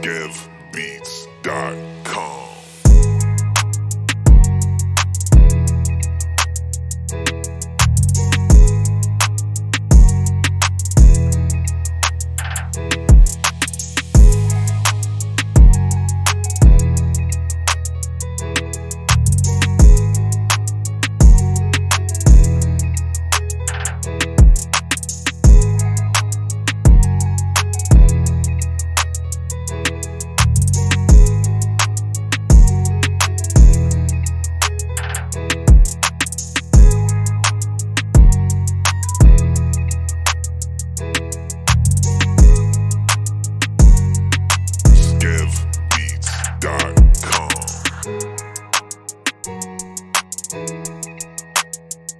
skevbeats.com.